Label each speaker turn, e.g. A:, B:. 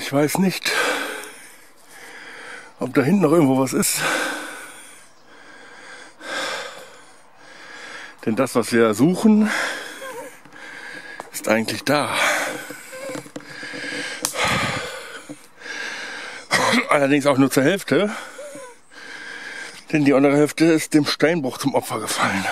A: Ich weiß nicht, ob da hinten noch irgendwo was ist. Denn das, was wir suchen, ist eigentlich da. Allerdings auch nur zur Hälfte. Denn die andere Hälfte ist dem Steinbruch zum Opfer gefallen.